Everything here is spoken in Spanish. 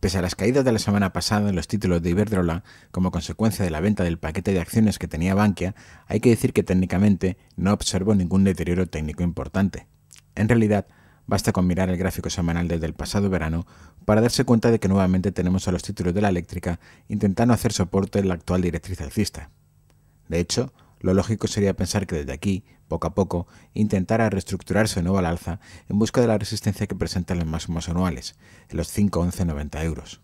Pese a las caídas de la semana pasada en los títulos de Iberdrola, como consecuencia de la venta del paquete de acciones que tenía Bankia, hay que decir que técnicamente no observo ningún deterioro técnico importante. En realidad, basta con mirar el gráfico semanal desde el pasado verano para darse cuenta de que nuevamente tenemos a los títulos de la eléctrica intentando hacer soporte en la actual directriz alcista. De hecho, lo lógico sería pensar que desde aquí, poco a poco, intentara reestructurarse de nuevo al alza en busca de la resistencia que presentan los máximos anuales, en los 5.11.90 euros.